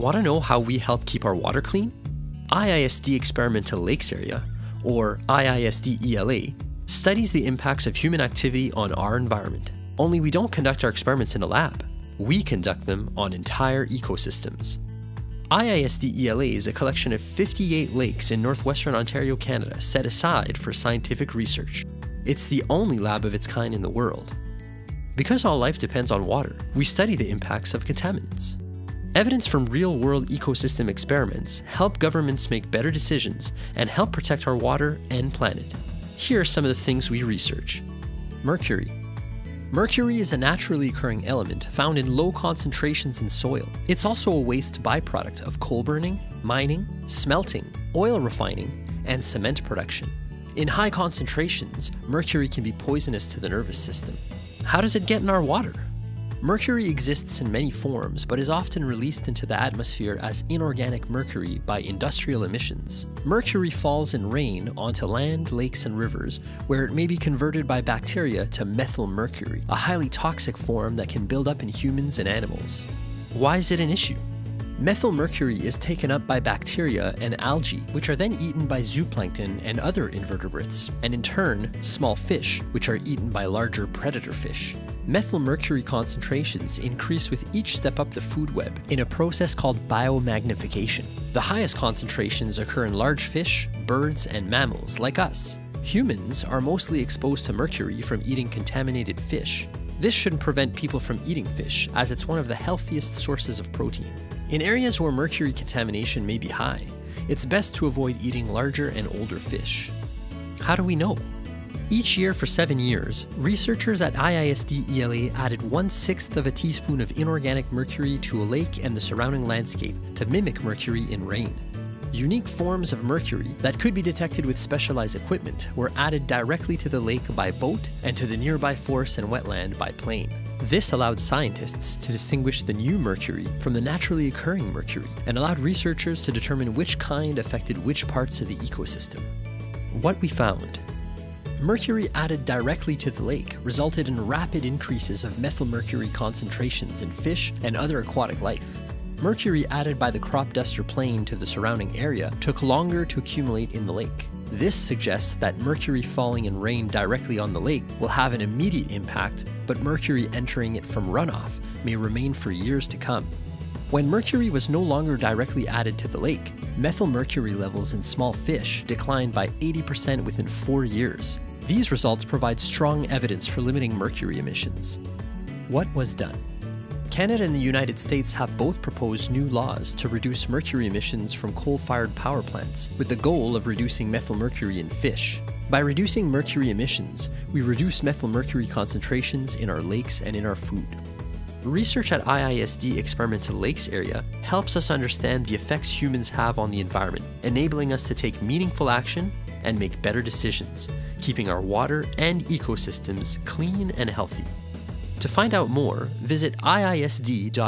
Want to know how we help keep our water clean? IISD Experimental Lakes Area, or IISD ELA, studies the impacts of human activity on our environment. Only we don't conduct our experiments in a lab, we conduct them on entire ecosystems. IISD ELA is a collection of 58 lakes in northwestern Ontario, Canada, set aside for scientific research. It's the only lab of its kind in the world. Because all life depends on water, we study the impacts of contaminants. Evidence from real world ecosystem experiments help governments make better decisions and help protect our water and planet. Here are some of the things we research Mercury. Mercury is a naturally occurring element found in low concentrations in soil. It's also a waste byproduct of coal burning, mining, smelting, oil refining, and cement production. In high concentrations, mercury can be poisonous to the nervous system. How does it get in our water? Mercury exists in many forms, but is often released into the atmosphere as inorganic mercury by industrial emissions. Mercury falls in rain onto land, lakes, and rivers, where it may be converted by bacteria to methyl mercury, a highly toxic form that can build up in humans and animals. Why is it an issue? Methyl mercury is taken up by bacteria and algae, which are then eaten by zooplankton and other invertebrates, and in turn, small fish, which are eaten by larger predator fish. Methylmercury concentrations increase with each step up the food web in a process called biomagnification. The highest concentrations occur in large fish, birds, and mammals like us. Humans are mostly exposed to mercury from eating contaminated fish. This shouldn't prevent people from eating fish, as it's one of the healthiest sources of protein. In areas where mercury contamination may be high, it's best to avoid eating larger and older fish. How do we know? Each year for seven years, researchers at IISD ELA added one sixth of a teaspoon of inorganic mercury to a lake and the surrounding landscape to mimic mercury in rain. Unique forms of mercury that could be detected with specialized equipment were added directly to the lake by boat and to the nearby forest and wetland by plane. This allowed scientists to distinguish the new mercury from the naturally occurring mercury and allowed researchers to determine which kind affected which parts of the ecosystem. What we found Mercury added directly to the lake resulted in rapid increases of methylmercury concentrations in fish and other aquatic life. Mercury added by the crop duster plane to the surrounding area took longer to accumulate in the lake. This suggests that mercury falling in rain directly on the lake will have an immediate impact, but mercury entering it from runoff may remain for years to come. When mercury was no longer directly added to the lake, methylmercury levels in small fish declined by 80% within four years. These results provide strong evidence for limiting mercury emissions. What was done? Canada and the United States have both proposed new laws to reduce mercury emissions from coal fired power plants, with the goal of reducing methylmercury in fish. By reducing mercury emissions, we reduce methylmercury concentrations in our lakes and in our food. Research at IISD Experimental Lakes area helps us understand the effects humans have on the environment, enabling us to take meaningful action and make better decisions, keeping our water and ecosystems clean and healthy. To find out more, visit iisd.org/ela.